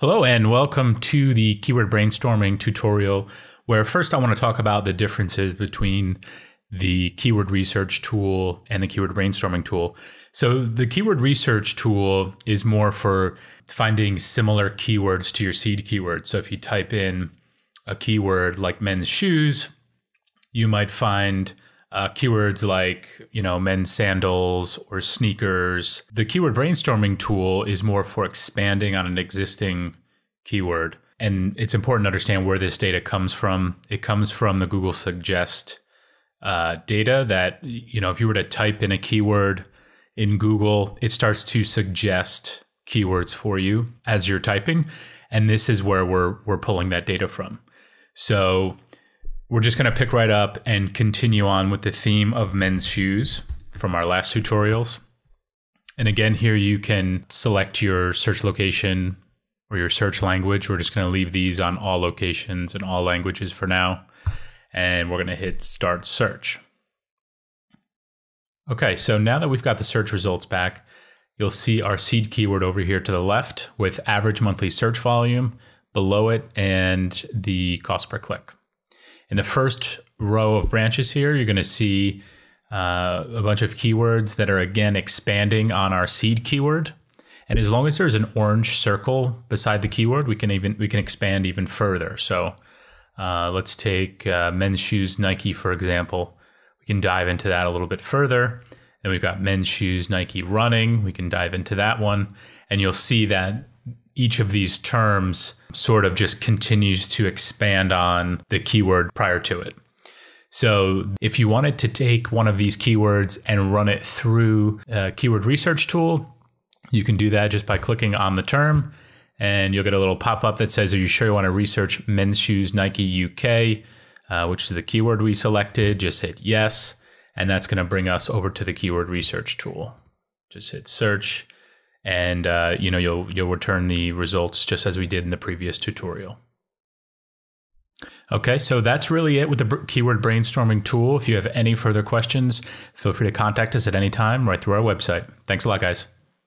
Hello, and welcome to the keyword brainstorming tutorial, where first I want to talk about the differences between the keyword research tool and the keyword brainstorming tool. So, the keyword research tool is more for finding similar keywords to your seed keyword. So, if you type in a keyword like men's shoes, you might find uh, keywords like you know men's sandals or sneakers. The keyword brainstorming tool is more for expanding on an existing keyword, and it's important to understand where this data comes from. It comes from the Google Suggest uh, data that you know if you were to type in a keyword in Google, it starts to suggest keywords for you as you're typing, and this is where we're we're pulling that data from. So we're just going to pick right up and continue on with the theme of men's shoes from our last tutorials. And again, here you can select your search location or your search language. We're just going to leave these on all locations and all languages for now. And we're going to hit start search. Okay, so now that we've got the search results back, you'll see our seed keyword over here to the left with average monthly search volume below it and the cost per click. In the first row of branches here, you're going to see uh, a bunch of keywords that are again expanding on our seed keyword. And as long as there's an orange circle beside the keyword, we can even we can expand even further. So uh, let's take uh, men's shoes Nike for example. We can dive into that a little bit further. Then we've got men's shoes Nike running. We can dive into that one, and you'll see that each of these terms sort of just continues to expand on the keyword prior to it. So if you wanted to take one of these keywords and run it through a keyword research tool, you can do that just by clicking on the term and you'll get a little pop up that says, Are you sure you want to research men's shoes Nike UK, uh, which is the keyword we selected? Just hit yes. And that's going to bring us over to the keyword research tool. Just hit search and uh, you know you'll you'll return the results just as we did in the previous tutorial. Okay, so that's really it with the keyword brainstorming tool. If you have any further questions, feel free to contact us at any time right through our website. Thanks a lot, guys.